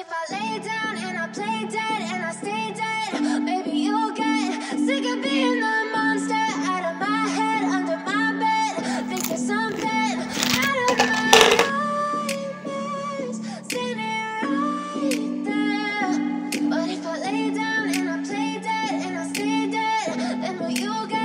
if I lay down and I play dead and I stay dead, maybe you'll get sick of being the monster out of my head, under my bed, thinking something out of my nightmares, sitting right there. But if I lay down and I play dead and I stay dead, then will you get?